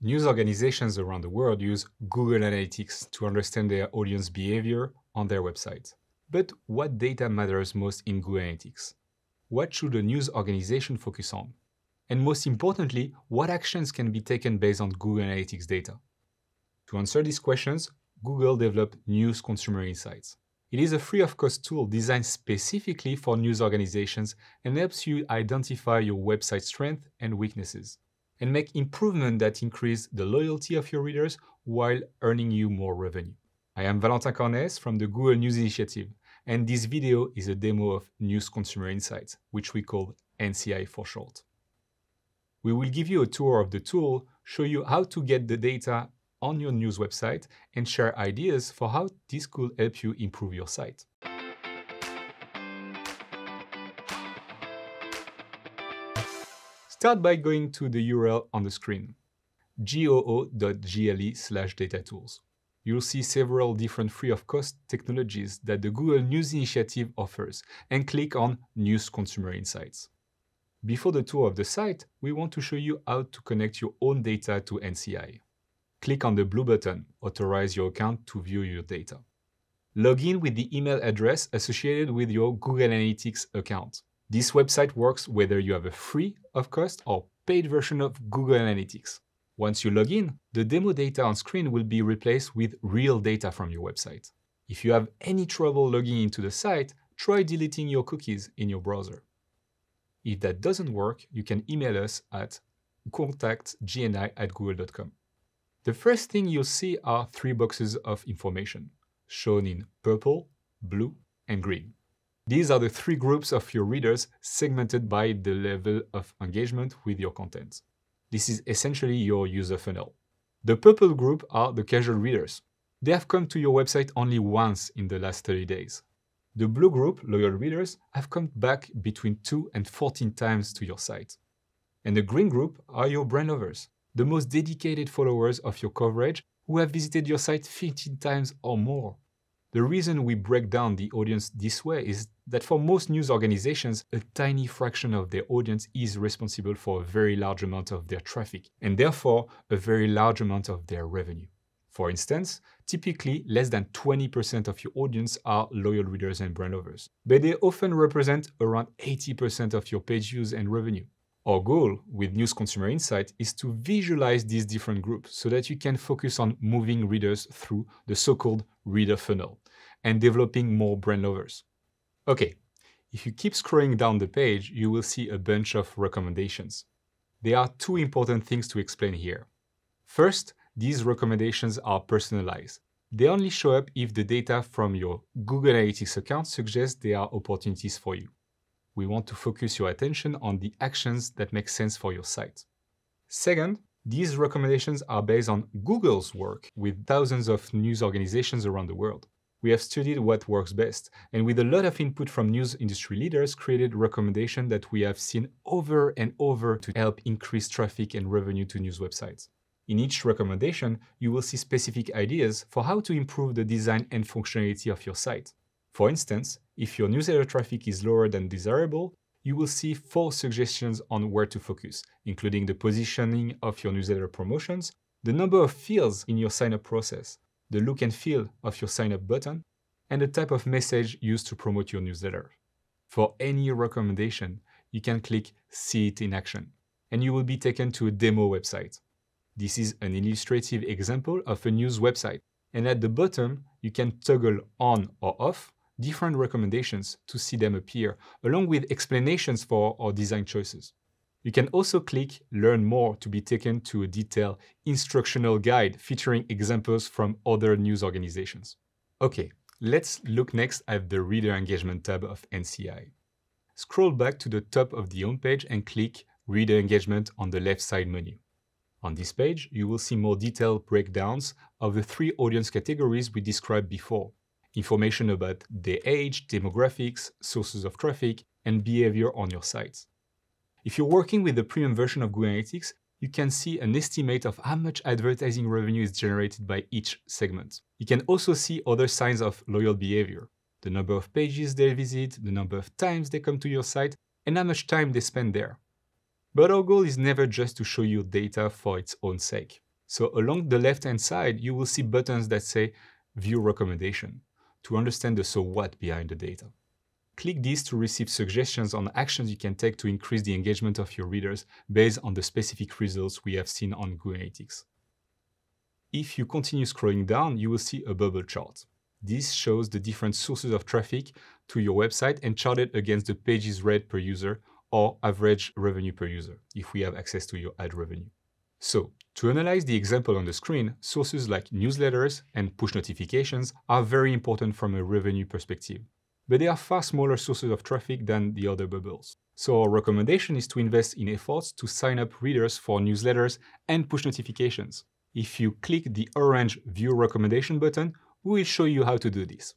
News organizations around the world use Google Analytics to understand their audience behavior on their website. But what data matters most in Google Analytics? What should a news organization focus on? And most importantly, what actions can be taken based on Google Analytics data? To answer these questions, Google developed News Consumer Insights. It is a free of cost tool designed specifically for news organizations and helps you identify your website strengths and weaknesses and make improvements that increase the loyalty of your readers while earning you more revenue. I am Valentin Cornès from the Google News Initiative, and this video is a demo of News Consumer Insights, which we call NCI for short. We will give you a tour of the tool, show you how to get the data on your news website, and share ideas for how this could help you improve your site. Start by going to the URL on the screen, goo.gle slash datatools you'll see several different free of cost technologies that the Google News Initiative offers and click on News Consumer Insights. Before the tour of the site, we want to show you how to connect your own data to NCI. Click on the blue button, Authorize your account to view your data. Log in with the email address associated with your Google Analytics account. This website works whether you have a free of cost or paid version of Google Analytics. Once you log in, the demo data on screen will be replaced with real data from your website. If you have any trouble logging into the site, try deleting your cookies in your browser. If that doesn't work, you can email us at contactgni at google.com. The first thing you'll see are three boxes of information, shown in purple, blue, and green. These are the three groups of your readers segmented by the level of engagement with your content. This is essentially your user funnel. The purple group are the casual readers. They have come to your website only once in the last 30 days. The blue group, loyal readers, have come back between 2 and 14 times to your site. And the green group are your brand lovers, the most dedicated followers of your coverage who have visited your site 15 times or more. The reason we break down the audience this way is that for most news organizations, a tiny fraction of their audience is responsible for a very large amount of their traffic, and therefore a very large amount of their revenue. For instance, typically less than 20% of your audience are loyal readers and brand lovers, but they often represent around 80% of your page views and revenue. Our goal with News Consumer Insight is to visualize these different groups so that you can focus on moving readers through the so-called reader funnel and developing more brand lovers. Okay, if you keep scrolling down the page, you will see a bunch of recommendations. There are two important things to explain here. First, these recommendations are personalized. They only show up if the data from your Google Analytics account suggests there are opportunities for you. We want to focus your attention on the actions that make sense for your site. Second, these recommendations are based on Google's work with thousands of news organizations around the world we have studied what works best, and with a lot of input from news industry leaders, created recommendations that we have seen over and over to help increase traffic and revenue to news websites. In each recommendation, you will see specific ideas for how to improve the design and functionality of your site. For instance, if your newsletter traffic is lower than desirable, you will see four suggestions on where to focus, including the positioning of your newsletter promotions, the number of fields in your sign-up process, the look and feel of your sign up button, and the type of message used to promote your newsletter. For any recommendation, you can click See it in action, and you will be taken to a demo website. This is an illustrative example of a news website, and at the bottom, you can toggle on or off different recommendations to see them appear, along with explanations for our design choices. You can also click Learn More to be taken to a detailed instructional guide featuring examples from other news organizations. Okay, let's look next at the Reader Engagement tab of NCI. Scroll back to the top of the homepage and click Reader Engagement on the left side menu. On this page, you will see more detailed breakdowns of the three audience categories we described before. Information about their age, demographics, sources of traffic, and behavior on your sites. If you're working with the premium version of Google Analytics, you can see an estimate of how much advertising revenue is generated by each segment. You can also see other signs of loyal behavior, the number of pages they visit, the number of times they come to your site, and how much time they spend there. But our goal is never just to show you data for its own sake. So along the left-hand side, you will see buttons that say View Recommendation to understand the so what behind the data. Click these to receive suggestions on actions you can take to increase the engagement of your readers based on the specific results we have seen on Google Analytics. If you continue scrolling down, you will see a bubble chart. This shows the different sources of traffic to your website and charted against the pages read per user or average revenue per user if we have access to your ad revenue. So, to analyze the example on the screen, sources like newsletters and push notifications are very important from a revenue perspective, but they are far smaller sources of traffic than the other bubbles. So our recommendation is to invest in efforts to sign up readers for newsletters and push notifications. If you click the orange View Recommendation button, we will show you how to do this.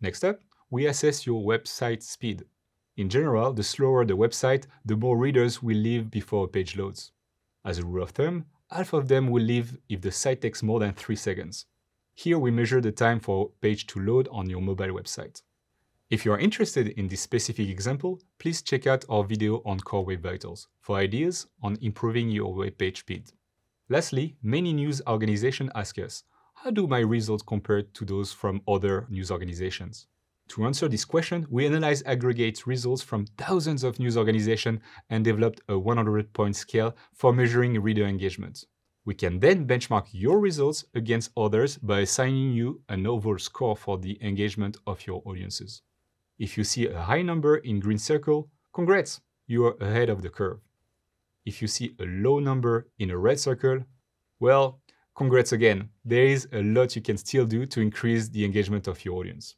Next up, we assess your website speed. In general, the slower the website, the more readers will leave before a page loads. As a rule of thumb, half of them will leave if the site takes more than 3 seconds. Here we measure the time for a page to load on your mobile website. If you are interested in this specific example, please check out our video on Core Web Vitals for ideas on improving your web page speed. Lastly, many news organizations ask us, how do my results compare to those from other news organizations? To answer this question, we analyzed aggregate results from thousands of news organizations and developed a 100-point scale for measuring reader engagement. We can then benchmark your results against others by assigning you an overall score for the engagement of your audiences. If you see a high number in green circle, congrats, you are ahead of the curve. If you see a low number in a red circle, well, congrats again. There is a lot you can still do to increase the engagement of your audience.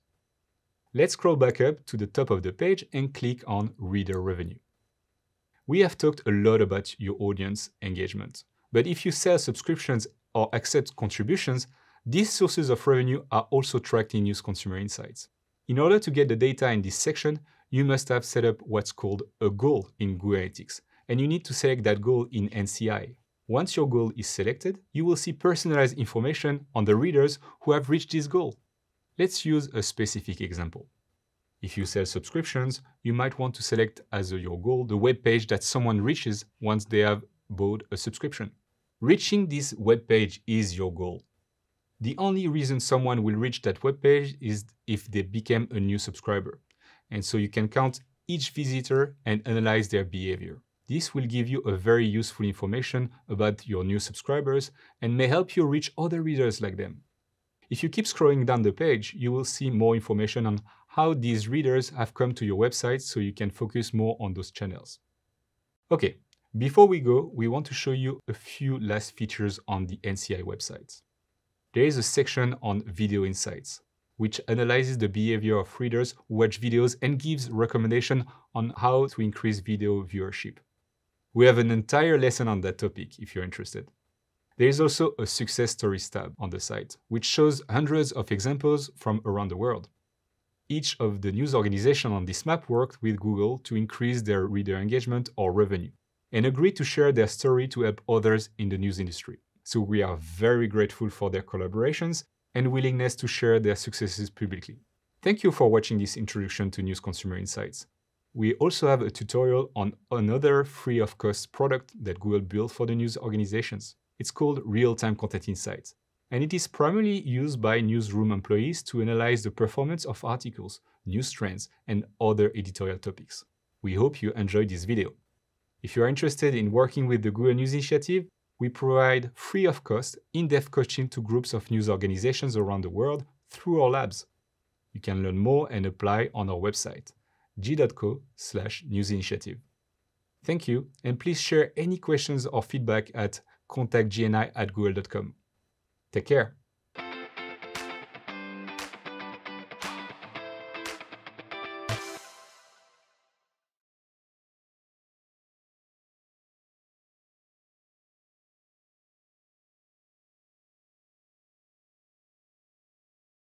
Let's scroll back up to the top of the page and click on Reader Revenue. We have talked a lot about your audience engagement, but if you sell subscriptions or accept contributions, these sources of revenue are also tracked in News Consumer Insights. In order to get the data in this section, you must have set up what's called a goal in Google Analytics, and you need to select that goal in NCI. Once your goal is selected, you will see personalized information on the readers who have reached this goal. Let's use a specific example. If you sell subscriptions, you might want to select as your goal the web page that someone reaches once they have bought a subscription. Reaching this web page is your goal. The only reason someone will reach that web page is if they became a new subscriber. And so you can count each visitor and analyze their behavior. This will give you a very useful information about your new subscribers and may help you reach other readers like them. If you keep scrolling down the page, you will see more information on how these readers have come to your website so you can focus more on those channels. Okay, before we go, we want to show you a few last features on the NCI website. There is a section on Video Insights, which analyzes the behavior of readers who watch videos and gives recommendation on how to increase video viewership. We have an entire lesson on that topic if you're interested. There is also a success stories tab on the site, which shows hundreds of examples from around the world. Each of the news organizations on this map worked with Google to increase their reader engagement or revenue, and agreed to share their story to help others in the news industry. So we are very grateful for their collaborations and willingness to share their successes publicly. Thank you for watching this introduction to News Consumer Insights. We also have a tutorial on another free of cost product that Google built for the news organizations. It's called Real-Time Content Insights, and it is primarily used by newsroom employees to analyze the performance of articles, news trends, and other editorial topics. We hope you enjoyed this video. If you are interested in working with the Google News Initiative, we provide free of cost, in-depth coaching to groups of news organizations around the world through our labs. You can learn more and apply on our website, g.co slash newsinitiative. Thank you, and please share any questions or feedback at contactgni at google.com. Take care.